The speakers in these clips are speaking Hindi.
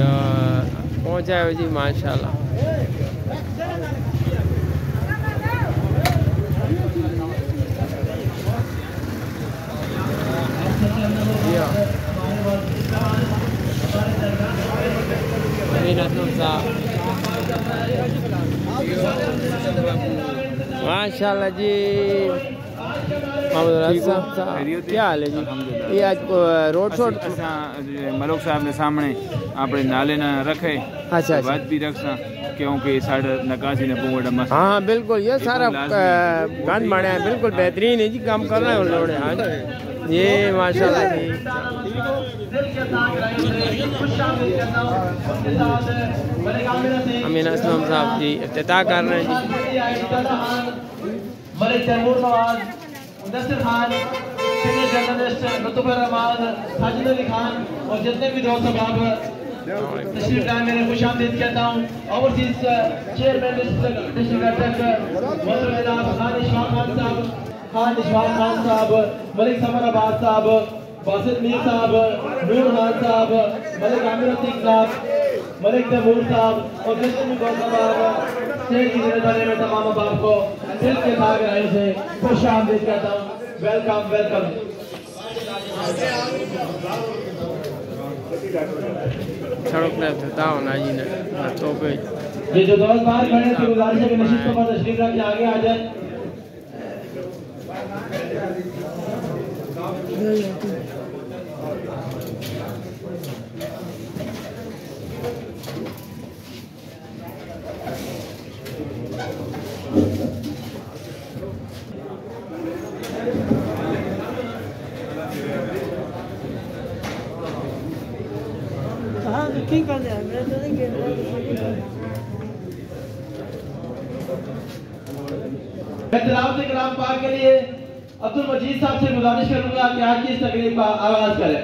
यार पहुंचायो जी माशाल्लाह। माशाल्लाह जी। मलोक साहब ने सामने अपने नाले રોડ रखे મલોક સાહેબ ને સામે क्योंकि साढ़े नकाशी ने पूरा मस्त हाँ बिल्कुल ये तो सारा गंद बना है बिल्कुल हाँ। बेहतरीन है जी काम कर रहे हैं उन हाँ ये माशाल्लाह जी। अमीन असलम साहब जी अफ्ताह कर रहे हैं जी। मलिक मुदस्सिर खान सीनियर जर्नलिस्ट लुत्फ रहमान साजिद अली खान और जितने भी दोस्त अब तशरीफ़ लाए मेरे खुश आमदीद कहता हूँ। Overseas chairman district Khan Ishfaq Khan साहब मलिक समर अब्बास साहब बासित मीर साहब, नूर खान साहब, मलिक आमिर साहब मलिक तैमूर साहब और जितने भी दोस्त साहब स्टेज की ज़िम्मेदारी में तमाम अहबाब को दिल के भाग रहे से खुश आमदीद कहता हूँ। Welcome welcome. सड़क ने इफ्तिताह होना जी ने तो पे। ये जो दोस्त बाहर खड़े हैं तो गुजारिश है कि नशिस्तों पर तशरीफ़ रख के आगे आ जाए। मैं तलाव से कलाम पाक के लिए अब्दुल मजीद साहब से गुजारिश करूंगा कि आज की इस तकरीब का आगाज करें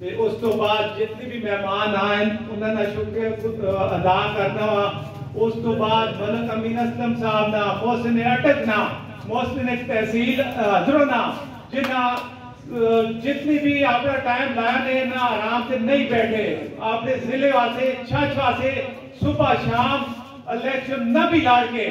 ਤੇ ਉਸ ਤੋਂ ਬਾਅਦ ਜਿੰਨੇ ਵੀ ਮਹਿਮਾਨ ਆਏ ਉਹਨਾਂ ਦਾ ਸ਼ੁਕਰੀਆ ਅਦਾ ਕਰਨਾ ਵਾ ਉਸ ਤੋਂ ਬਾਅਦ ਮਲਕ ਅਮੀਨ ਅਸਲਮ ਸਾਹਿਬ ਦਾ ਮੋਹਸਿਨ ਅਟਕ ਨਾ ਮੋਹਸਿਨ ਤਹਿਸੀਲ ਹਜ਼ਰੋ ਨਾ ਜਿਨ੍ਹਾਂ जितनी भी आपका टाइम लाया ने ना आराम से नहीं बैठे आपने जिले वास्ते छछ वास्ते सुबह शाम इलेक्शन न भी लाड़ के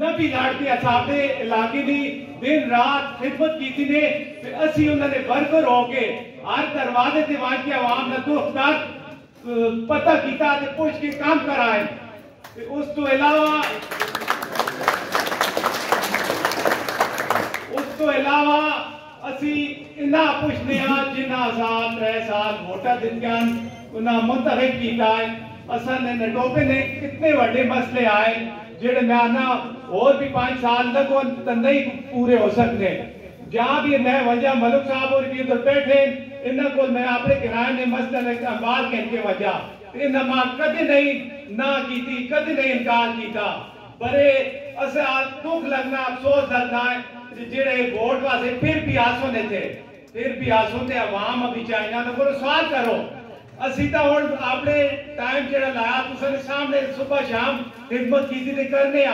ਨਬੀ ਲਾਡਦੇ ਅਸਾਬੇ ਇਲਾਕੇ ਦੀ ਦਿਨ ਰਾਤ ਖਿਦਮਤ ਕੀਤੀ ਨੇ ਤੇ ਅਸੀਂ ਉਹਨਾਂ ਦੇ ਬਰਕਰ ਹੋ ਕੇ ਹਰ ਦਰਵਾਜ਼ੇ ਤੇ ਵਾਕਿਆ ਆਵਾਮ ਦਾ ਦੁੱਖ ਦਰਦ ਪਤਾ ਕੀਤਾ ਤੇ ਪੁੱਛ ਕੇ ਕੰਮ ਕਰਾਏ। ਤੇ ਉਸ ਤੋਂ ਇਲਾਵਾ ਉਸ ਤੋਂ ਇਲਾਵਾ ਅਸੀਂ ਇਨਾ ਪੁੱਛਦੇ ਹਾਂ ਜਿਨ੍ਹਾਂ ਆਜ਼ਾਦ ਰਹਿ ਸਾਲ ਵੋਟਾਂ ਦਿੱਤੀਆਂ ਉਹਨਾਂ ਮੁੰਤਖਬ ਕੀਤਾ ਹੈ। ਅਸਾਂ ਨੇ ਨਟੋਪੇ ਨੇ ਕਿੰਨੇ ਵੱਡੇ ਮਸਲੇ ਆਏ, ਜਿਹੜੇ ਮੈਂ ਨਾ ਹੋਰ ਵੀ 5 ਸਾਲ ਲੱਗੋ ਤਾਂ ਨਹੀਂ ਪੂਰੇ ਹੋ ਸਕਦੇ जहाँ भी मैं वजह मलुक साहब और भी उधर बैठे इन्हों को मैं अपने किराए ने मसले अखबार कह के वजह इन मां कदे नहीं ना की कदे नहीं इनकार किया बड़े असा दुख लगना अफसोस लगना है जेड़े वोट वास्ते फिर भी आसो ने थे फिर भी आसो ने आवाम अभी चाइना तो कोई सवाल करो ਅਸੀਂ ਤਾਂ ਹੁਣ ਆਪਣੇ ਟਾਈਮ ਜਿਹੜਾ ਲਾਇਆ ਤੁਸੀਂ ਸਾਹਮਣੇ ਸਵੇਰ ਸ਼ਾਮ ਖਿਦਮਤ ਕੀਤੀ ਤੇ ਕਰਨੇ ਆ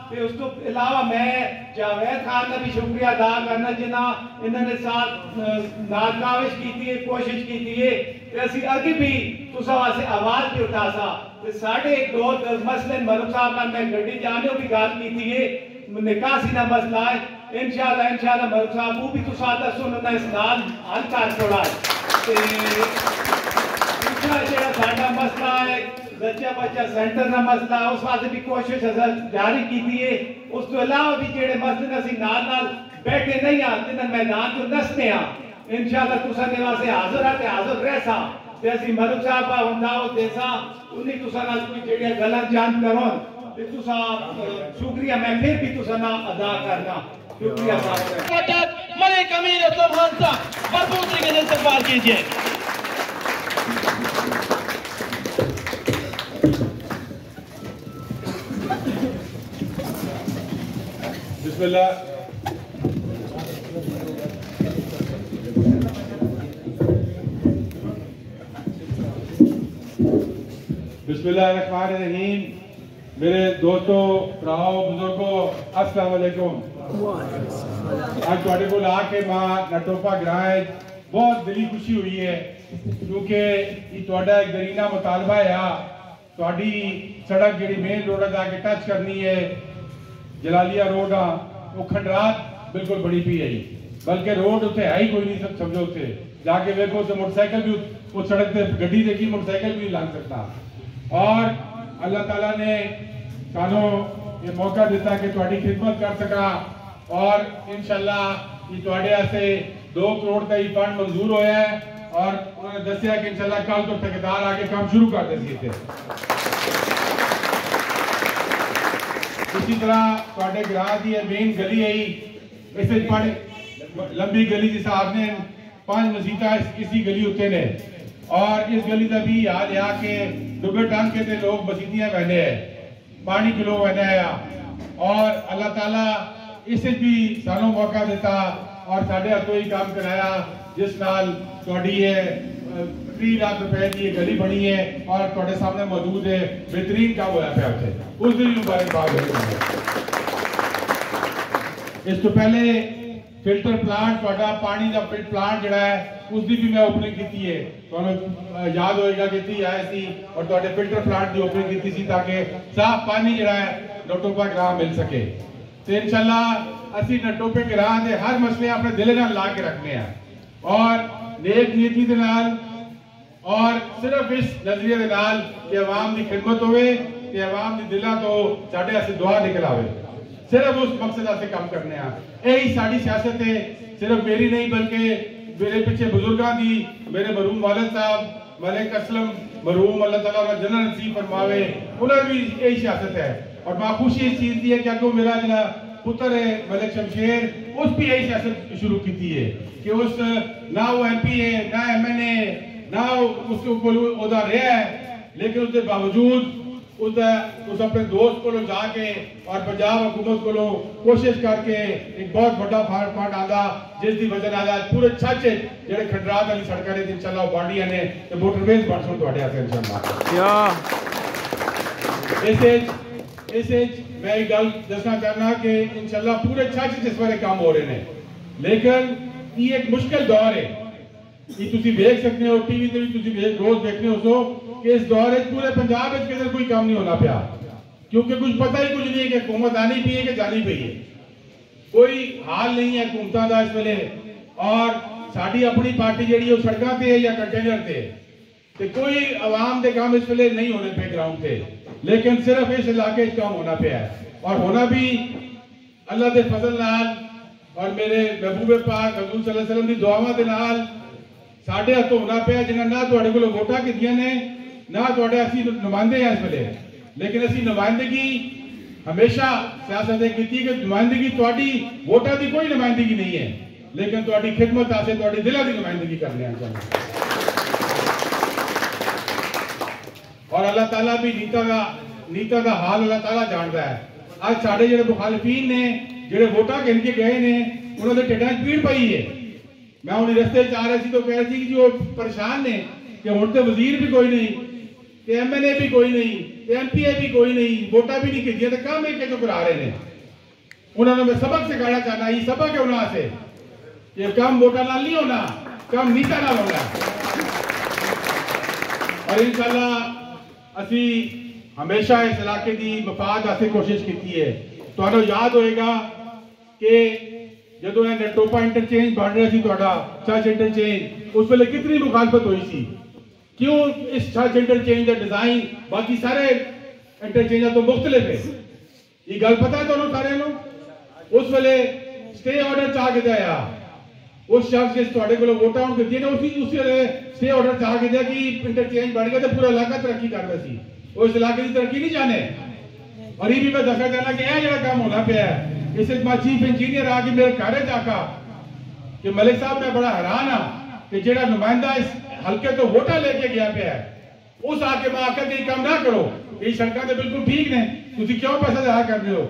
ਤੇ ਉਸ ਤੋਂ ਇਲਾਵਾ ਮੈਂ ਜਾਵੇਦ ਖਾਨ ਦਾ ਵੀ ਸ਼ੁਕਰੀਆ ਅਦਾ ਕਰਨਾ ਜਿਨ੍ਹਾਂ ਇਹਨਾਂ ਨੇ ਸਾਥ ਨਾਕਾਵਿਸ਼ ਕੀਤੀ ਹੈ ਕੋਸ਼ਿਸ਼ ਕੀਤੀ ਹੈ ਤੇ ਅਸੀਂ ਅੱਗੇ ਵੀ ਤੁਸਾਂ ਵਾਸਤੇ ਆਵਾਜ਼ ਵੀ ਉਠਾਸਾ ਤੇ ਸਾਡੇ ਇੱਕ ਦੋ ਮਸਲੇ ਮਲਕ ਸਾਹਿਬ ਨਾਲ ਮੈਂ ਗੱਡੀ ਜਾਣਿਓ ਵੀ ਗੱਲ ਕੀਤੀ ਹੈ ਨਿਕਾਸੀ ਦਾ ਮਸਲਾ ਹੈ ਇਨਸ਼ਾਅੱਲਾ ਇਨਸ਼ਾਅੱਲਾ ਮਲਕ ਸਾਹਿਬ ਉਹ ਵੀ ਤੁਸਾਂ ਦਾ ਸੁਣਨਾ ਇਸ ਨਾਲ ਹੱਲ ਕਰ ਛੋੜਾ ਤੇ ਦੂਸਰਾ ਜਿਹੜਾ ਸਾਡਾ ਮਸਲਾ ਹੈ ਬੱਚਾ ਬੱਚਾ ਸੈਂਟਰ ਦਾ ਮਸਲਾ ਉਸ ਵਾਸਤੇ ਵੀ ਕੋਸ਼ਿਸ਼ ਅਸਲ ਜਾਰੀ ਕੀਤੀ ਹੈ ਉਸ ਤੋਂ ਇਲਾਵਾ ਵੀ ਜਿਹੜੇ ਮਸਲੇ ਅਸੀਂ ਨਾਲ ਨਾਲ ਬੈਠੇ ਨਹੀਂ ਆ ਜਿਨ੍ਹਾਂ ਮੈਦਾਨ ਤੋਂ ਨਸਦੇ ਆ ਇਨਸ਼ਾਅੱਲਾ ਤੁਸਾਂ ਦੇ ਵਾਸਤੇ ਹਾਜ਼ਰ ਆ ਤੇ ਹਾਜ਼ਰ ਰਹਿਸਾ ਤੇ ਅਸੀਂ ਮਲਕ ਸਾਹਿਬ ਆ ਹੁੰਦਾ ਉਹ ਦੇਸਾ ਉਨੀ ਤੁਸਾਂ ਨਾਲ ਕੋਈ ਜਿਹੜੀਆਂ ਗੱਲਾਂ ਜਾਣ ਕਰੋ ਤੇ ਤੁਸਾਂ ਸ਼ੁਕਰੀਆ ਮੈਂ ਫਿਰ ਵੀ ਤੁਸਾਂ ਨਾਲ ਅਦਾ करना शुक्रिया साहब मलिक अमीर असलम खान साहब भरपूर तरीके से इस्तेमाल कीजिए बिस्मिल्ला बिस्मिल्लाहिर्रहमानिर्रहीम। मेरे दोस्तों, भराओ, बुजुर्गो, अस्सलाम वालेकुम। आज थोड़े को आके माँ नटोपा ग्राए बहुत दिली खुशी हुई है, क्योंकि ये थोड़ा एक दरीना मुतालबा है हाँ। थोड़ी सड़क जी मेन रोड जाके टच करनी है, जलालिया रोड आ ਰੋਡ ਆ ਉਹ ਖੰਡਰਾਤ ਬਿਲਕੁਲ ਬੜੀ ਪਈ ਹੈ ਜੀ ਬਲਕਿ ਰੋਡ ਉੱਤੇ ਹੈ ਹੀ ਕੋਈ ਨਹੀਂ ਸਭ ਸਮਝੋ ਉੱਤੇ ਜਾ ਕੇ ਵੇਖੋ ਤੇ ਮੋਟਰਸਾਈਕਲ ਵੀ ਉਹ ਸੜਕ ਤੇ ਗੱਡੀ ਦੇਖੀ ਮੋਟਰਸਾਈਕਲ ਵੀ ਨਹੀਂ ਲੰਘ ਸਕਦਾ ਔਰ ਅੱਲਾਹ ਤਾਲਾ ਨੇ ਸਾਨੂੰ ਇਹ ਮੌਕਾ ਦਿੱਤਾ ਕਿ ਤੁਹਾਡੀ ਖਿਦਮਤ ਕਰ ਸਕਾਂ ਔਰ ਇਨਸ਼ਾਅੱਲਾ ਇਹ ਤੁਹਾਡੇ ਵਾਸਤੇ 2 ਕਰੋੜ ਦਾ ਹੀ ਫੰਡ ਮਨਜ਼ੂਰ ਹੋਇਆ ਹੈ ਔਰ ਉਹਨਾਂ ਨੇ ਦੱਸਿਆ ਕਿ ਇਨਸ਼ਾਅੱਲਾ ਕੱਲ ਤੋਂ ਠੇਕੇਦਾਰ ਆ ਕੇ ਕੰਮ ਸ਼ੁਰੂ ਕਰ उसी तरह थोड़े ग्रह की ਇਹ गली आई इस लंबी गली जिस आपने पाँच मसीत इस, इसी गली ਗਲੀ ने। और इस गली का भी हाल यहाँ के डुबे टांग के थे लोग बसीदियाँ बहने हैं। पानी के लोग बहने आया। और अल्लाह ताला इसे भी सानू मौका देता और साढ़े हथों ही काम कराया जिस नाल थोड़ी है 30 ਲੱਖ ਰੁਪਏ ਦੀ ਇਹ ਗਲੀ ਬਣੀ ਹੈ ਔਰ ਤੁਹਾਡੇ ਸਾਹਮਣੇ ਮੌਜੂਦ ਹੈ ਬਿਹਤਰੀਨ ਕੰਮ ਹੋਇਆ ਪਿਆ ਉੱਥੇ ਉਸ ਦੀ ਵੀ ਮੁਬਾਰਕਬਾਦ ਹੋਵੇ ਇਸ ਤੋਂ ਪਹਿਲੇ ਫਿਲਟਰ ਪਲਾਂਟ ਤੁਹਾਡਾ ਪਾਣੀ ਦਾ ਫਿਲਟਰ ਪਲਾਂਟ ਜਿਹੜਾ ਹੈ ਉਸ ਦੀ ਵੀ ਮੈਂ ਓਪਨਿੰਗ ਕੀਤੀ ਹੈ ਤੁਹਾਨੂੰ ਅਹ, ਯਾਦ ਹੋਏਗਾ ਕੀਤੀ ਆਈ ਸੀ ਔਰ ਤੁਹਾਡੇ ਫਿਲਟਰ ਪਲਾਂਟ ਦੀ ਓਪਨਿੰਗ ਕੀਤੀ ਸੀ ਤਾਂ ਕਿ ਸਾਫ਼ ਪਾਣੀ ਜਿਹੜਾ ਹੈ ਨਟੋਪਾ ਗ੍ਰਾਮ ਮਿਲ ਸਕੇ ਤੇ ਇਨਸ਼ਾਅੱਲਾ ਅਸੀਂ ਨਟੋਪੇ ਗ੍ਰਾਮ ਦੇ ਹਰ ਮਸਲੇ ਆਪਣੇ ਦਿਲ ਨਾਲ ਲਾ ਕੇ ਰੱਖਨੇ ਆ ਔਰ ਨੇਕ ਨੀਤੀ ਦੇ ਨਾਲ और सिर्फ़ इस नज़रिए के नाल कि आवाम की खिदमत होवे, कि आवाम की दिल तो साढ़े असे दुआ निकल आवे। सिर्फ़ उस मकसद असे काम करने यही साड़ी सियासत है, सिर्फ़ मेरी नहीं, बल्कि मेरे पिछले बुज़ुर्गों की मेरे मरूम वालद साहब, मलिक असलम मरूम अल्लाह तला का जनरल नसीब फरमावे उन्होंने भी यही सियासत है। और मैं खुशी इस चीज़ की है कि अगो मेरा जो पुत्र है, मलिक शमशेर, उस भी यही सियासत शुरू की है कि उस ना वो एम पी है ना एम एन ए ना उसके कोल ओदा रहा है लेकिन उसके बावजूद उसदा उस अपने दोस्त को जाके और पंजाब हुकूमत को कोशिश करके एक बहुत बड़ा फंड आंदा जिस दी वजह नाल आज पूरे छच ਜਿਹੜੇ ਖੰਡਰਾਤ ਵਾਲੀ ਸੜਕਾਂ ਨੇ ਇਨਸ਼ਾਅੱਲਾ ਉਹ ਬਾਡੀਆਂ ਨੇ ਤੇ ਮੋਟਰਵੇਜ਼ ਬਣ ਸੁਣ ਤੁਹਾਡੇ ਆਸੇ ਇਨਸ਼ਾਅੱਲਾ ਯਾ ਇਸੇ ਇਸੇ ਮੈਂ ਇਹ ਗੱਲ ਦੱਸਣਾ ਚਾਹਨਾ ਕਿ ਇਨਸ਼ਾਅੱਲਾ ਪੂਰੇ ਛੱਜ ਜਿਸ ਵਾਲੇ ਕੰਮ ਹੋ ਰਹੇ ਨੇ ਲੇਕਿਨ ਇਹ ਇੱਕ ਮੁਸ਼ਕਲ ਦੌਰ ਹੈ ਕਿ ਤੁਸੀਂ ਵੇਖ ਸਕਦੇ ਹੋ ਟੀਵੀ ਤੇ ਵੀ ਤੁਸੀਂ ਵੇਖ ਰੋਜ਼ ਦੇਖਦੇ ਹੋ ਸੋ ਕਿ ਇਸ ਦੌਰ ਵਿੱਚ ਪੂਰੇ ਪੰਜਾਬ ਵਿੱਚ ਕਿਤੇ ਕੋਈ ਕੰਮ ਨਹੀਂ ਹੋਣਾ ਪਿਆ ਕਿਉਂਕਿ ਕੁਝ ਪਤਾ ਹੀ ਕੁਝ ਨਹੀਂ ਹੈ ਕਿ ਹਕੂਮਤ ਆਣੀ ਪਈ ਹੈ ਕਿ ਜਾਣੀ ਪਈ ਹੈ ਕੋਈ ਹਾਲ ਨਹੀਂ ਹੈ ਹਕੂਮਤਾਂ ਦਾ ਇਸ ਵੇਲੇ ਔਰ ਸਾਡੀ ਆਪਣੀ ਪਾਰਟੀ ਜਿਹੜੀ ਉਹ ਸੜਕਾਂ ਤੇ ਹੈ ਜਾਂ ਕੰਟੇਨਰ ਤੇ ਹੈ ਤੇ ਕੋਈ ਆਵਾਮ ਦੇ ਕੰਮ ਇਸ ਵੇਲੇ ਨਹੀਂ ਹੋਣੇ ਪਏ ਗਰਾਊਂਡ ਤੇ ਲੇਕਿਨ ਸਿਰਫ ਇਸ ਇਲਾਕੇ 'ਚ ਕੰਮ ਹੋਣਾ ਪਿਆ ਹੈ ਔਰ ਹੋਣਾ ਵੀ ਅੱਲਾ ਦੇ ਫਜ਼ਲ ਨਾਲ ਔਰ ਮੇਰੇ ਮਹਿਬੂਬੇ ਪਾਕ ਹਜ਼ੂਰ ਸੱਲੱਲਾਹੁ साढ़े हाथों होना पे जिन्हें ना तो को वोटा कि ने, ना तो असं नुमाइंदे हैं इस वे लेकिन असं नुमाइंदगी हमेशा सियासत की नुमाइंदगी थोड़ी वोटा की कोई नुमाइंदगी नहीं है। लेकिन थोड़ी खिदमत असं थोड़े दिल की नुमाइंदगी करने और अल्लाह तला भी नीता का नीता का हाल अल्लाह तला जानता है। अच्छे जो मुखालफीन ने जो वोटा गिन के गए हैं उन्होंने ढेडा पीड़ पाई है ਮੈਂ ਹੁਣ ਰਸਤੇ 'ਚ ਆ ਰਿਹਾ ਸੀ ਤਾਂ ਕਹਿ ਰਹੀ ਸੀ ਕਿ ਜੋ ਪਰੇਸ਼ਾਨ ਨੇ ਕਿ ਹੁਣ ਤੇ ਵਜ਼ੀਰ ਵੀ ਕੋਈ ਨਹੀਂ ਤੇ ਐਮਐਲਏ ਵੀ ਕੋਈ ਨਹੀਂ ਤੇ ਐਮਪੀਏ ਵੀ ਕੋਈ ਨਹੀਂ ਵੋਟਾਂ ਵੀ ਨਹੀਂ ਕੀਤੀਆਂ ਤੇ ਕੰਮ ਇੱਕ ਇੱਕ ਕਰਾ ਰਹੇ ਨੇ ਉਹਨਾਂ ਨੂੰ ਮੈਂ सबक सिखाना चाहना ये सबक है उन्होंने से कि काम वोटा नाल नहीं होना काम नीता नाल होना और इंशाल्लाह ਅਸੀਂ ਹਮੇਸ਼ਾ ਇਸ ਇਲਾਕੇ ਦੀ ਮਫਾਦ ਵਾਸਤੇ ਕੋਸ਼ਿਸ਼ ਕੀਤੀ ਹੈ ਤੁਹਾਨੂੰ ਯਾਦ ਹੋਏਗਾ ਕਿ ਜਦੋਂ ਇਹ ਨਟੋਪਾ ਇੰਟਰਚੇਂਜ ਬਣ ਰਿਹਾ ਸੀ ਤੁਹਾਡਾ ਚਰਚ ਇੰਟਰਚੇਂਜ ਉਸ ਵੇਲੇ ਕਿੰਨੀ ਮੁਖਾਲਫਤ ਹੋਈ ਸੀ ਕਿਉਂ ਇਸ ਚਰਚ ਇੰਟਰਚੇਂਜ ਦਾ ਡਿਜ਼ਾਈਨ ਬਾਕੀ ਸਾਰੇ ਇੰਟਰਚੇਂਜਾਂ ਤੋਂ ਮੁxtਲਫ ਹੈ ਇਹ ਗੱਲ ਪਤਾ ਹੈ ਤੁਹਾਨੂੰ ਸਾਰਿਆਂ ਨੂੰ ਉਸ ਵੇਲੇ ਸਟੇ ਆਰਡਰ ਚਾ ਕੇ ਦਿਆ ਉਸ ਸ਼ਖਸ ਜਿਸ ਤੁਹਾਡੇ ਕੋਲ ਵੋਟਾਂ ਹੁਣ ਦਿੱਤੀਆਂ ਨੇ ਉਸੇ ਉਸੇ ਵੇਲੇ ਸਟੇ ਆਰਡਰ ਚਾ ਕੇ ਦਿਆ ਕਿ ਇੰਟਰਚੇਂਜ ਬਣ ਗਿਆ ਤੇ ਪੂਰਾ ਇਲਾਕਾ ਤਰੱਕੀ ਕਰਦਾ ਸੀ ਉਸ ਇਲਾਕੇ ਦੀ ਤਰੱਕੀ ਨਹੀਂ ਜਾਣੇ ਔਰ ਇਹ ਵੀ ਮੈਂ ਦੱਸਣਾ ਚਾਹਨਾ ਕਿ ਇਹ ਜਿਹੜਾ ਕੰਮ चीफ इंजीनियर आके मेरे कार्य आका कि मलिक साहब, मैं बड़ा हैरान हाँ कि जेड़ा नुमाइंदा इस हल्के तो वोटा लेके गया पे है, उस आके मैं आकर ये काम ना करो। ये शंका तो बिल्कुल ठीक ने। तुम क्यों पैसा जहा कर रहे हो?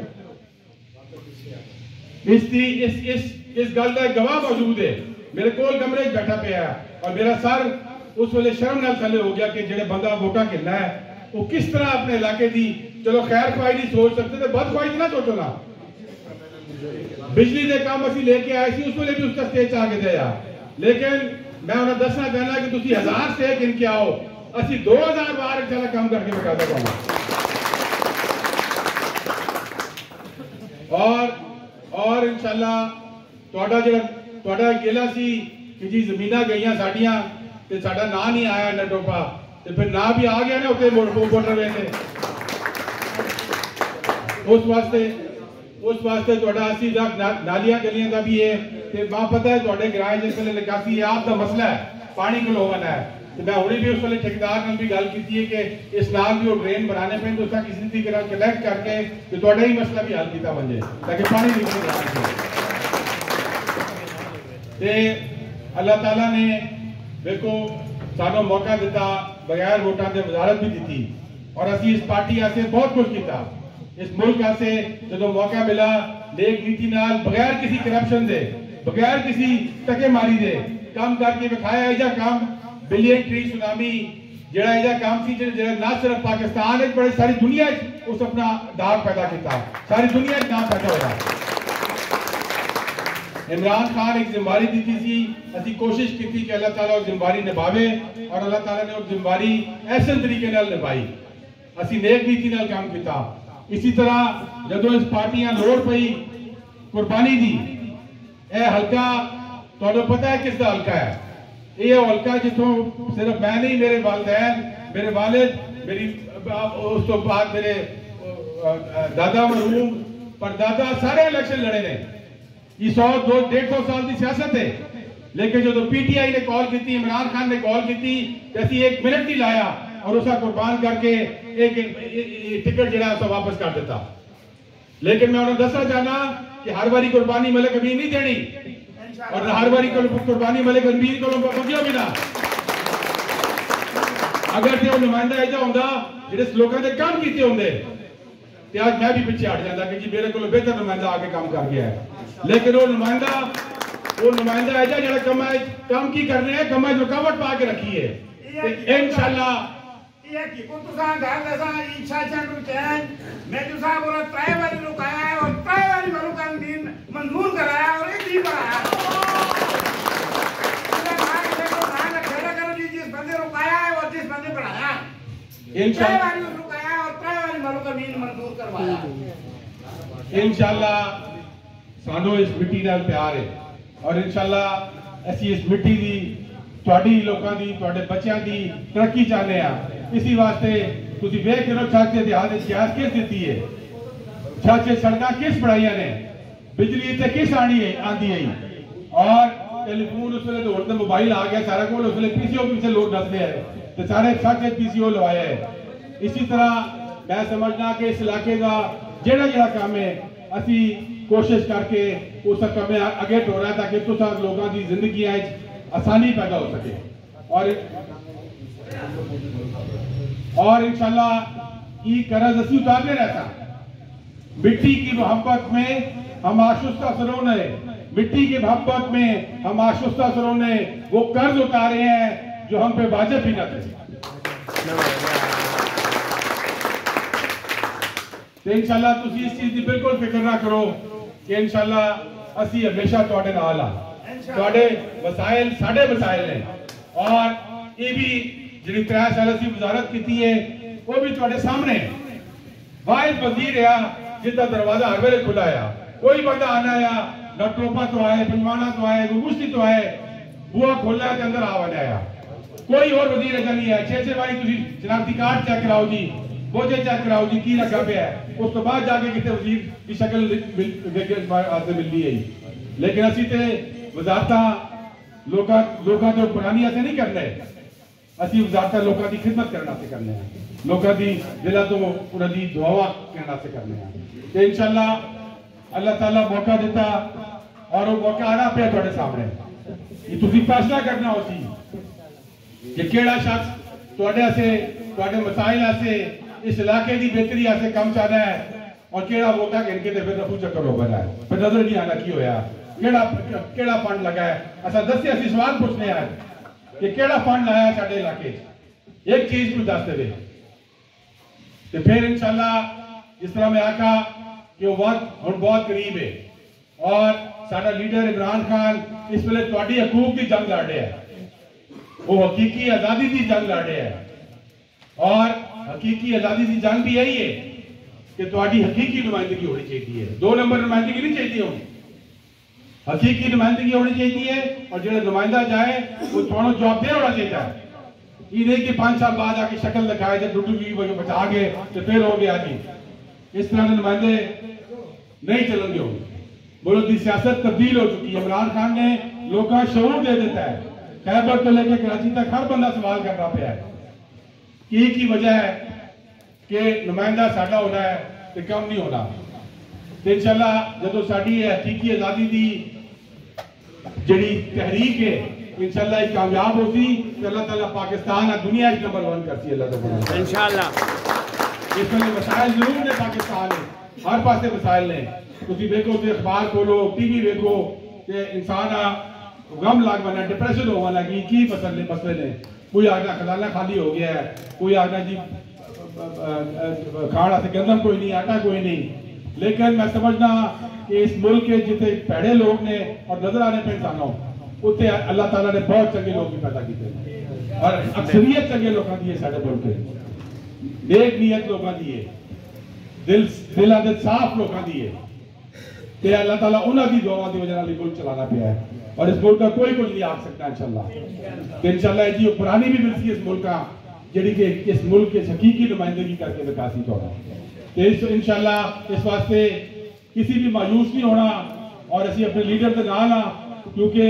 इस इस इस इस गल का गवाह मौजूद है। मेरे कोल कमरे बैठा पे है और मेरा सर उस वे शर्म थले हो गया कि बंदा वोटा खेलना है वो किस तरह अपने इलाके की चलो खैर ख्वाही नहीं सोच सकते बद ख्वाही ना सोचो ना। ਬਿਜਲੀ ਦੇ ਕੰਮ ਅਸੀਂ ਲੈ ਕੇ ਆਏ ਸੀ ਉਸ ਵੇਲੇ ਵੀ ਉਸ ਦਾ ਸਟੇਜ ਆ ਕੇ ਦਿਆ ਲੇਕਿਨ ਮੈਂ ਉਹਨਾਂ ਦੱਸਣਾ ਚਾਹਨਾ ਕਿ ਤੁਸੀਂ ਹਜ਼ਾਰ ਸਟੇਜ ਗਿਣ ਕੇ ਆਓ ਅਸੀਂ 2000 ਵਾਰ ਇਨਸ਼ਾਅੱਲਾ ਕੰਮ ਕਰਕੇ ਵਿਖਾ ਦਵਾਂਗੇ ਔਰ ਔਰ ਇਨਸ਼ਾਅੱਲਾ ਤੁਹਾਡਾ ਜਿਹੜਾ ਤੁਹਾਡਾ ਗਿਲਾ ਸੀ ਕਿ ਜੀ ਜ਼ਮੀਨਾਂ ਗਈਆਂ ਸਾਡੀਆਂ ਤੇ ਸਾਡਾ ਨਾਂ ਨਹੀਂ ਆਇਆ ਨਟੋਪਾ ਤੇ ਫਿਰ ਨਾਂ ਵੀ ਆ ਗਿਆ ਨਾ ਉੱਤੇ ਮੋਟਰਵੇ ਤੇ ਉਸ ਵਾਸਤੇ ਉਸ ਵਾਸਤੇ ਤੁਹਾਡਾ ਅਸੀਂ ਦਾ ਨਾਲੀਆਂ ਗਲੀਆਂ ਦਾ ਵੀ ਹੈ ਤੇ ਮਾ ਪਤਾ ਹੈ ਤੁਹਾਡੇ ਗਰਾਜ ਜਿਸ ਵੇਲੇ ਨਿਕਾਸੀ ਹੈ ਆਪ ਦਾ ਮਸਲਾ ਹੈ ਪਾਣੀ ਖਲੋਵਨ ਹੈ ਤੇ ਮੈਂ ਹੁਣੇ ਵੀ ਉਸ ਵੇਲੇ ਠੇਕੇਦਾਰ ਨਾਲ ਵੀ ਗੱਲ ਕੀਤੀ ਹੈ ਕਿ ਇਸ ਨਾਲ ਵੀ ਉਹ ਡਰੇਨ ਬਣਾਣੇ ਪੈਣ ਤੋਂ ਤਾਂ ਕਿਸੇ ਦੀ ਤਰ੍ਹਾਂ ਕਲੈਕਟ ਕਰਕੇ ਤੇ ਤੁਹਾਡਾ ਹੀ ਮਸਲਾ ਵੀ ਹੱਲ ਕੀਤਾ ਬਣ ਜਾਏ ਤਾਂ ਕਿ ਪਾਣੀ ਨਿਕਲ ਜਾਏ ਤੇ ਅੱਲਾਹ ਤਾਲਾ ਨੇ ਵੇਖੋ ਸਾਨੂੰ ਮੌਕਾ ਦਿੱਤਾ ਬਗੈਰ ਵੋਟਾਂ ਦੇ ਵਜ਼ਾਰਤ ਵੀ ਦਿੱਤੀ ਔਰ ਅਸੀਂ ਇਸ ਪਾਰਟੀ ਵਾਸਤੇ ਬਹੁਤ ਕੁਝ ਕੀਤਾ ਇਸ ਮੁਲਕ ਵਾਸਤੇ ਜਦੋਂ ਮੌਕਾ ਮਿਲਾ ਨੇਕ ਨੀਤੀ ਨਾਲ ਬਗੈਰ ਕਿਸੇ ਕਰਪਸ਼ਨ ਦੇ ਬਗੈਰ ਕਿਸੇ ਟਕੇ ਮਾਰੀ ਦੇ ਕੰਮ ਕਰਕੇ ਵਿਖਾਇਆ ਇਹ ਜਿਹਾ ਕੰਮ ਬਿਲੀਅਨ ਟਰੀ ਸੁਨਾਮੀ ਜਿਹੜਾ ਇਹਦਾ ਕੰਮ ਸੀ ਜਿਹੜਾ ਨਾ ਸਿਰਫ ਪਾਕਿਸਤਾਨ ਵਿੱਚ ਬੜੀ ਸਾਰੀ ਦੁਨੀਆ 'ਚ ਉਸ ਆਪਣਾ ਦਾਗ ਪੈਦਾ ਕੀਤਾ ਸਾਰੀ ਦੁਨੀਆ 'ਚ ਨਾਮ ਪੈਦਾ ਹੋਇਆ इमरान खान एक जिम्मेवारी दी थी सी ਅਸੀਂ ਕੋਸ਼ਿਸ਼ ਕੀਤੀ ਕਿ ਅੱਲਾਹ ਤਾਲਾ ਉਹ ਜ਼ਿੰਮੇਵਾਰੀ ਨਿਭਾਵੇ ਔਰ ਅੱਲਾਹ ਤਾਲਾ ਨੇ ਉਹ ਜ਼ਿੰਮੇਵਾਰੀ ਐਸੇ ਤਰੀਕੇ ਨਾਲ ਨਿਭਾਈ ਅਸੀਂ ਨੇਕ ਨੀਤੀ ਨਾਲ ਕੰਮ ਕੀਤਾ ਇਸੇ ਤਰ੍ਹਾਂ ਜਦੋਂ ਇਸ ਪਾਰਟੀਆਂ ਲੋੜ ਪਈ ਕੁਰਬਾਨੀ ਦੀ ਇਹ ਹਲਕਾ ਤੁਹਾਨੂੰ ਪਤਾ ਹੈ ਕਿਸ ਦਾ ਹਲਕਾ ਹੈ ਇਹ ਉਹ ਹਲਕਾ ਜਿੱਥੋਂ ਸਿਰਫ ਮੈਂ ਨਹੀਂ ਮੇਰੇ ਵਾਲਦੈਨ ਮੇਰੇ ਵਾਲਿਦ ਮੇਰੀ ਉਸ ਤੋਂ ਬਾਅਦ ਮੇਰੇ ਦਾਦਾ ਮਰਹੂਮ ਪਰਦਾਦਾ ਸਾਰੇ ਇਲੈਕਸ਼ਨ ਲੜੇ ਨੇ ये सौ दो डेढ़ सौ साल की सियासत है लेकिन जो पीटीआई ने कॉल की थी इमरान खान ने कॉल की थी असि एक मिनट नहीं लाया और उसका कुर्बान करके एक टिकट जरा उसे वापस कर देता लेकिन मैं उन्हें दसना चाहना कि हर बारी कुर्बानी मलिक अमीर नहीं देनी और हर बारी कुर्बानी मलिक अमीर को मंगियो भी ना अगर जो नुमाइंदा ऐसा होंगे ਜਿਹੜੇ ਲੋਕਾਂ ਦੇ ਕੰਮ ਕੀਤੇ ਹੁੰਦੇ ਤੇ ਅੱਜ ਮੈਂ ਵੀ ਪਿੱਛੇ ਹਟ ਜਾਂਦਾ ਕਿ ਜੀ ਮੇਰੇ ਕੋਲ ਬਿਹਤਰ ਨੁਮਾਇੰਦਾ ਆ ਕੇ ਕੰਮ ਕਰ ਗਿਆ ਹੈ ਲੇਕਿਨ ਉਹ ਨੁਮਾਇੰਦਾ ਉਹ ਨੁਮਾਇੰਦਾ ਹੈ ਜਿਹੜਾ ਕੰਮ ਹੈ ਕੰਮ ਕੀ ਕਰਨੇ ਹੈ ਕੰਮ ਹੈ ਰੁਕਾਵਟ ਪਾ ਕੇ ਰੱਖੀ ਹੈ ਤੇ ਇਨਸ਼ਾਅੱਲਾ ये कि को तो सा घर दसा इच्छा चंद चैन मैं तो सा बोला त्रै वाली रुकाया है और त्रै वाली मरु का दिन मंजूर कराया और एक दिन कराया जिस बंदे रुकाया है और जिस बंदे पढ़ाया त्रै वाली रुकाया और त्रै वाली मरु का दिन मंजूर करवाया ਇਨਸ਼ਾਅੱਲਾ ਸਾਨੂੰ ਇਸ ਮਿੱਟੀ ਨਾਲ ਪਿਆਰ ਹੈ ਔਰ ਇਨਸ਼ਾਅੱਲਾ ਅਸੀਂ ਇਸ ਮਿੱਟੀ ਦੀ ਤੁਹਾਡੀ ਲੋਕਾਂ ਦੀ ਤੁਹਾਡੇ ਬੱਚਿਆਂ ਦੀ ਤਰੱਕੀ ਚਾਹਦੇ ਆ ਇਸੇ ਵਾਸਤੇ ਤੁਸੀਂ ਵੇਖ ਰਹੇ ਹੋ ਛੱਤ ਦੇ ਦਿਹਾੜ ਵਿੱਚ ਗੈਸ ਕਿਸ ਦਿੱਤੀ ਹੈ ਛੱਤ ਤੇ ਸੜਕਾਂ ਕਿਸ ਬਣਾਈਆਂ ਨੇ ਬਿਜਲੀ ਤੇ ਕਿਸ ਆਣੀ ਹੈ ਆਂਦੀ ਹੈ ਔਰ ਟੈਲੀਫੋਨ ਉਸ ਵੇਲੇ ਤੋਂ ਮੋਬਾਈਲ ਆ ਗਿਆ ਸਾਰਾ ਕੋਲ ਉਸ ਵੇਲੇ ਪੀਸੀਓ ਪਿੱਛੇ ਲੋਕ ਦੱਸਦੇ ਆ ਤੇ ਸਾਰੇ ਛੱਤ ਤੇ ਪੀਸੀਓ ਲਵਾਇਆ ਹੈ ਇਸੇ ਤਰ੍ਹਾਂ ਮੈਂ ਸਮਝਦਾ ਕਿ ਇਸ ਇਲਾਕੇ ਦਾ ਜਿਹੜਾ ਜਿਹੜਾ ਕੰਮ ਹੈ ਅਸੀਂ ਕੋਸ਼ਿਸ਼ ਕਰਕੇ ਉਸ ਕੰਮ ਅੱਗੇ ਟੋਰਾ ਤਾਂ ਕਿ ਤੁਸੀਂ ਲੋਕਾਂ ਦੀ ਜ਼ਿੰਦਗੀਆਂ ਵਿੱਚ ਆਸਾਨੀ ਪੈਦਾ ਹੋ ਸਕੇ ਔਰ और इंशाल्लाह ई करज असी उतारने रहता मिट्टी की मोहब्बत में हम आशुस्ता सरोने मिट्टी की मोहब्बत में हम आशुस्ता सरोने वो कर्ज उतारे हैं जो हम पे वाजिब भी न थे ਤੇ ਇਨਸ਼ਾਅੱਲਾ ਤੁਸੀਂ ਇਸ ਚੀਜ਼ ਦੀ ਬਿਲਕੁਲ ਫਿਕਰ ਨਾ ਕਰੋ ਕਿ ਇਨਸ਼ਾਅੱਲਾ ਅਸੀਂ ਹਮੇਸ਼ਾ ਤੁਹਾਡੇ ਨਾਲ ਆ ਤੁਹਾਡੇ ਵਸਾਇਲ ਸਾਡੇ ਵਸਾਇਲ ਨੇ ਔਰ ਇਹ ਵੀ ਜਿਹੜੀ 3 ਸਾਲ ਅਸੀਂ ਵਜ਼ਾਰਤ ਕੀਤੀ ਹੈ ਉਹ ਵੀ ਤੁਹਾਡੇ ਸਾਹਮਣੇ ਹੈ ਵਾਹਿਦ ਵਜ਼ੀਰ ਆ ਜਿੱਦਾਂ ਦਰਵਾਜ਼ਾ ਹਰ ਵੇਲੇ ਖੁੱਲਾ ਆ ਕੋਈ ਬੰਦਾ ਆਣਾ ਆ ਨਾ ਟੋਪਾ ਤੋਂ ਆਏ ਪੰਜਵਾਨਾ ਤੋਂ ਆਏ ਗੁਗੁਸ਼ਤੀ ਤੋਂ ਆਏ ਬੂਆ ਖੋਲਿਆ ਤੇ ਅੰਦਰ ਆ ਵੜਿਆ ਆ ਕੋਈ ਹੋਰ ਵਜ਼ੀਰ ਅਜਾ ਨਹੀਂ ਹੈ ਛੇ ਛੇ ਵਾਰੀ ਤੁਸੀਂ ਜਨਾਬਤੀ ਕਾਰਡ ਚੈੱਕ ਕਰਾਓ ਜੀ ਬੋਝੇ ਚੈੱਕ ਕਰਾਓ ਜੀ ਕੀ ਲੱਗਾ ਪਿਆ ਹੈ। ਉਸ ਤੋਂ ਬਾਅਦ ਜਾ ਕੇ ਕਿਤੇ ਵਜ਼ੀਰ ਦੀ ਸ਼ਕਲ ਵੇਖੇ ਆਤੇ ਮਿਲਦੀ ਹੈ ਜੀ। ਲੇਕਿਨ ਅਸੀਂ ਤੇ ਵਜ਼ਾਰਤਾਂ ਲੋਕਾਂ ਲੋਕਾਂ ਤੋਂ ਪੁਰਾਣੀਆਂ ਤੇ ਨਹੀਂ ਕਰਨੇ ਅਸੀਂ ਵਜ਼ਾਰਤਾਂ ਲੋਕਾਂ ਦੀ ਖਿਦਮਤ ਕਰਨ ਵਾਸਤੇ ਕਰਨੇ ਆ ਲੋਕਾਂ ਦੀ ਦਿਲਾਂ ਤੋਂ ਉਹਨਾਂ ਦੀ ਦੁਆਵਾਂ ਕਰਨ ਵਾਸਤੇ ਕਰਨੇ ਆ ਤੇ ਇਨਸ਼ਾਅੱਲਾ ਅੱਲਾਹ ਤਾਲਾ ਮੌਕਾ ਦਿੱਤਾ ਔਰ ਉਹ ਮੌਕਾ ਆਣਾ ਪਿਆ ਤੁਹਾਡੇ ਸਾਹਮਣੇ ਇਹ ਤੁਸੀਂ ਫੈਸਲਾ ਕਰਨਾ ਹੋ ਸੀ ਕਿ ਕਿਹੜਾ ਸ਼ਖਸ ਤੁਹਾਡੇ ਵਾਸਤੇ ਤੁਹਾਡੇ ਮਸਾਇਲ ਵਾਸਤੇ ਇਸ ਇਲਾਕੇ ਦੀ ਬਿਹਤਰੀ ਵਾਸਤੇ ਕੰਮ ਚਾਹਦਾ ਹੈ ਔਰ ਕਿਹੜਾ ਵੋਟਾ ਗਿਣ ਕੇ ਤੇ ਫਿਰ ਰਫੂ ਚੱਕਰ ਹੋ ਬਣਾ ਹੈ ਫਿਰ ਨਜ਼ਰ ਨਹੀਂ ਆਣਾ ਕੀ ਹੋਇਆ ਕਿਹੜਾ ਕਿਹੜਾ ਫੰਡ ਲਗਾ ਹੈ ਅਸਾਂ ਦੱਸਿਆ ਅਸੀਂ ਸਵਾਲ ਪੁੱਛਨੇ ਆ ਕਿ ਕਿਹੜਾ ਫੰਡ ਲਾਇਆ ਸਾਡੇ ਇਲਾਕੇ 'ਚ ਇੱਕ ਚੀਜ਼ ਨੂੰ ਦੱਸ ਦੇਵੇ ਤੇ ਫਿਰ ਇਨਸ਼ਾਅੱਲਾ ਜਿਸ ਤਰ੍ਹਾਂ ਮੈਂ ਆਖਾ ਕਿ ਉਹ ਵਕਤ ਹੁਣ ਬਹੁਤ ਕਰੀਬ ਹੈ ਔਰ ਸਾਡਾ ਲੀਡਰ ਇਮਰਾਨ ਖਾਨ ਇਸ ਵੇਲੇ ਤੁਹਾਡੀ ਹਕੂਕ ਦੀ ਜੰਗ ਲੜ ਰਿਹਾ ਹੈ ਉਹ ਹਕੀਕੀ ਆਜ਼ਾਦੀ ਦੀ ਜੰਗ ਲੜ ਰਿਹਾ ਹੈ ਔਰ ਹਕੀਕੀ ਆਜ਼ਾਦੀ ਦੀ ਜੰਗ ਵੀ ਇਹੀ ਹੈ ਕਿ ਤੁਹਾਡੀ ਹਕੀਕੀ ਨੁਮਾਇੰਦਗੀ ਹੋਣੀ ਚਾਹੀਦੀ ਹੈ ਦੋ ਨੰਬਰ ਨੁਮਾਇੰਦਗੀ ਨਹੀਂ ਚਾਹੀਦੀ ਹੋਣੀ हकीकी नुमाइंदगी होनी चाहिए और जो नुमाइंदा जाए, वो थोड़ा जवाबदेह होना चाहिए ये नहीं कि पाँच साल बाद आके शक्ल दिखाए थे डुडू की बचा के तो फिर हो गया जी। इस तरह के नुमाइंदे नहीं चलेंगे बोलो की सियासत तब्दील हो चुकी है। इमरान खान ने लोगों का शूर दे देता है। खैबर तो लेके कराची तक हर बंदा सवाल करना पे है। की की वजह है कि नुमाइंदा साडा होना है तो कम नहीं होना। इंशाला जो सा हकीकी आज़ादी की जड़ी तहरीक है इंशाल्लाह एक कामयाब होती। अल्लाह ताला पाकिस्तान और दुनिया एक नंबर 1 करती अल्लाह ताला इंशाल्लाह। ये मसाइल ज़रूर ने पाकिस्तान है हर पासे मसाइल ने तुसी देखो तो अखबार खोलो टीवी देखो के इंसान गम लाग बना डिप्रेशन हो वाला की की पसंद ने पसंद ने कोई आगना खलाना खाली हो गया है। कोई आगना जी खाड़ा से गंदम कोई नहीं आटा कोई नहीं। लेकिन मैं समझना कि इस मुल्क के जितने भैड़े लोग ने और नजर आने पे इंसानों उत्ते अल्लाह ताला ने बहुत चंगे लोग भी पैदा किए और अक्सरियत चंगे लोगों की है साडे मुल्क के नेक नीयत लोगों की है दिल दिल ਦੇ ਸਾਫ਼ ਲੋਕਾਂ ਦੀ ਹੈ ਤੇ ਅੱਲਾਹ ਤਾਲਾ ਉਹਨਾਂ ਦੀ ਦੁਆਵਾਂ ਦੀ ਵਜ੍ਹਾ ਨਾਲ ਹੀ ਮੁਲਕ ਚਲਾਣਾ ਪਿਆ ਹੈ और इस मुल्क का कोई कुछ नहीं आ सकता इंशाल्लाह तो इंशाल्लाह जी पुरानी भी मिलती है इस मुल्क का ਜਿਹੜੀ ਕਿ ਇਸ ਮੁਲਕ के हकीकी नुमाइंदगी करके विकासी होना तो इस इस वास्ते किसी भी मायूस नहीं होना और असि अपने लीडर तक आना, क्योंकि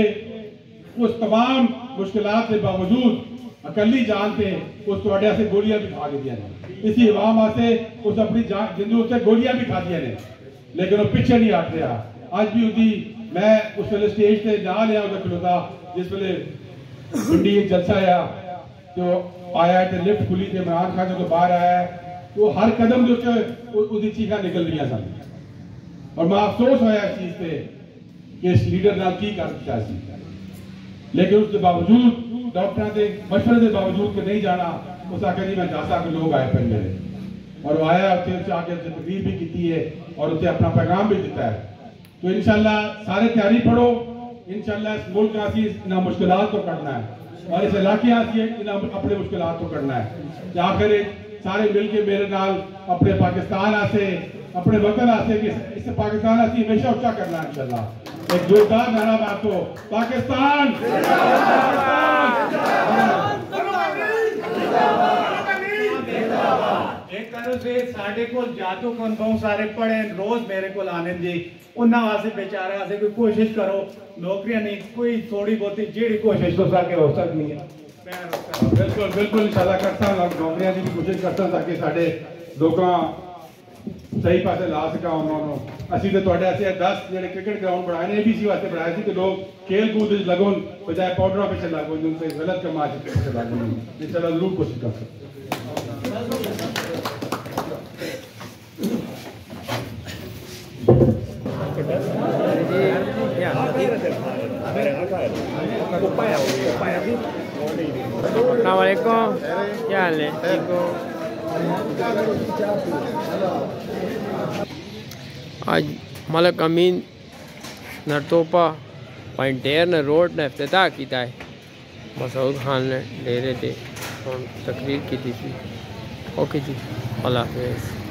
उस तमाम मुश्किल के बावजूद अकली जान से उस थोड़े तो गोलियाँ भी खा दी ने। इसी अवाम से उस अपनी जान ज़िंदगी उसे गोलियाँ भी खा दी ने। लेकिन वो पिछे नहीं हट रहा। अज भी उसकी मैं उस वे स्टेज से ना लिया उधर खिलोता जिस वे जलसा आया तो आया तो लिफ्ट खुली थी इमरान खान जो तो आया वो हर कदम जो उदीची का निकल रही सामने। और मैं अफसोस होया इस चीज़ पे कि इस लीडर नाल की कर सकता है लेकिन उसके बावजूद, डॉक्टर के मशवरे के बावजूद के नहीं जाना, उस आखिर जी मैं जा सकता लोग आए पे मेरे और वो आया, उत्थे आके तकरीर भी की है, और उसे अपना पैगाम भी दिता है। तो इनशाला सारे तैयारी पढ़ो। इनशाला इस मुल्क असी इन मुश्किल को कटना है। और इस इलाके असी अपने मुश्किल को कटना है। आखिर सारे मिलके मेरे नाल अपने पाकिस्तान आसे, अपने वतन आसे कि इस पाकिस्तान आसे हमेशा उच्चा करना इंशाल्लाह एक जोरदार नारा मैं आपको, पाकिस्तान! कोशिश करो, नौकरियाँ नहीं, कोई थोड़ी बहुत जी कोशिश तो साके हो सकती है। बिल्कुल बिल्कुल इशारा करता और गाँव की कोशिश करता ताकि साढ़े लोग सही पास ला सका उन्होंने असं तो दस जो क्रिकेट ग्राउंड बनाए ने, एबीसी वास्ते बनाए थे कि लोग खेल कूद लगन बजाय पाउडर पिछले लगो जो गलत कमा पिछले लगन इस ज़रूर कोशिश कर सकते वालेकुम क्या हाल है आज मलक अमीन नरतोपा पॉइंटेर ने रोड ने अफ्ताह किया है। मसूद खान ने डेरे थे और तकरीर की थी ओके जी, अल्लाह हाफिज़।